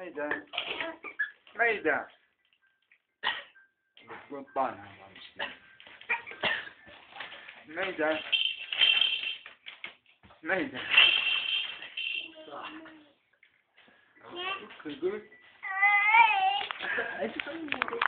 Mejda. Mejda. Bo pana mam z tym. Mejda. Mejda. Ay, ito